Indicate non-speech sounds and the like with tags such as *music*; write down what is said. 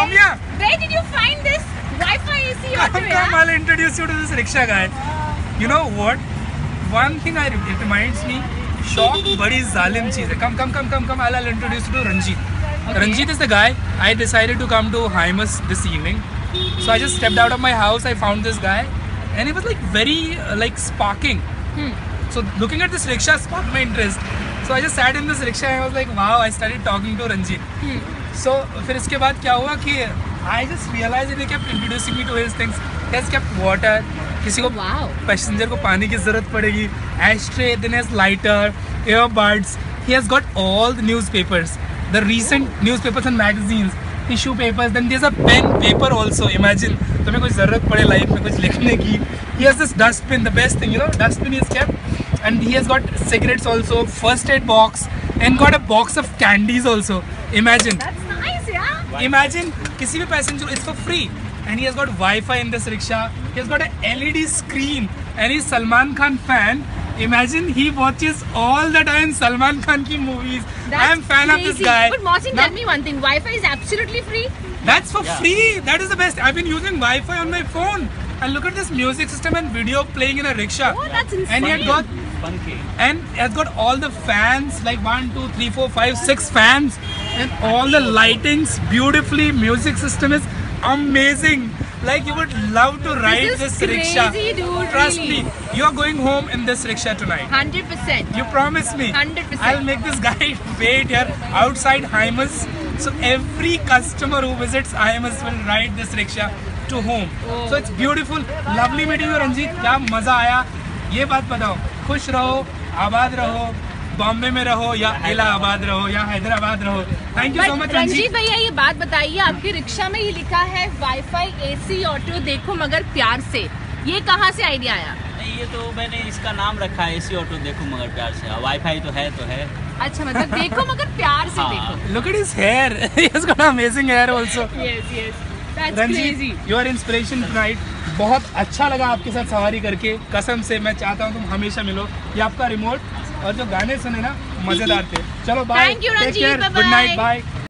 Soumya! Where did you find this Wi-Fi AC *laughs* come, come, yeah? I'll introduce you to this rickshaw guy. You know what? One thing I, it reminds me, shop *laughs* badi zalim cheez. Come, come, come, come, come. I'll, I'll introduce you to Ranjit. Okay. Ranjit is the guy. I decided to come to Hymas this evening. So I just stepped out of my house. I found this guy, and he was like very uh, like sparking. Hmm. So looking at this rickshaw sparked my interest. So I just sat in this rickshaw I was like wow I started talking to Ranjeet so फिर इसके बाद क्या हुआ कि I just realize it cap introducing me to his things has kept water किसी को wow passenger को पानी की ज़रूरत पड़ेगी. Ashtray then has lighter ear buds he has got all the newspapers the recent newspapers and magazines tissue papers then there is a pen paper also imagine तुम्हें कुछ ज़रूरत पड़े लाइफ में कुछ लिखने की. He has this dustbin the best thing you know dustbin is kept and he has got cigarettes also, first aid box, and got a box of candies also. Imagine. That's nice, yeah. Imagine, kisi bhi passenger, it's for free. And he has got Wi-Fi in this rickshaw. He has got a LED screen, and he's Salman Khan fan. Imagine he watches all the time Salman Khan ki movies. That's I am fan crazy. of this guy. But Mohsin, tell me one thing. Wi-Fi is absolutely free. That's for yeah. free. That is the best. I've been using Wi-Fi on my phone. And look at this music system and video playing in a rickshaw. Oh, that's insane. And he had got and has got all the fans like one, two, three, four, five, six fans, and all the lightings beautifully. Music system is amazing. Like you would love to ride is this, crazy, rickshaw. dude, Trust really. me, you are going home in this rickshaw tonight. Hundred percent. You promise me. 100%. I'll make this guy wait here outside Hymus. So every customer who visits Hymus will ride this rickshaw to home. Oh. So it's beautiful. Lovely meeting you, Ranjit. क्या मज़ा आया ये बात बताओ खुश रहो आबाद रहो बॉम्बे में रहो या इलाहाबाद रहो या हैदराबाद रहो। Thank you so much Ranjeet भैया ये बात बताइए आपके रिक्शा में ये लिखा है वाईफाई एसी ऑटो देखो मगर प्यार से। ये कहाँ से आइडिया आया? नहीं ये तो मैंने इसका नाम रखा है एसी ऑटो देखो मगर प्यार से। वाईफाई तो है तो है। अच्छा मतलब देखो मगर प्यार से हाँ। देखो। At his hair. *laughs* He has got amazing hair also. Yes yes Ranjeet you are inspiration right बहुत अच्छा लगा आपके साथ सवारी करके। कसम से मैं चाहता हूँ तुम हमेशा मिलो। ये आपका रिमोट और जो गाने सुने ना मज़ेदार *laughs* थे। चलो बाय गुड नाइट बाय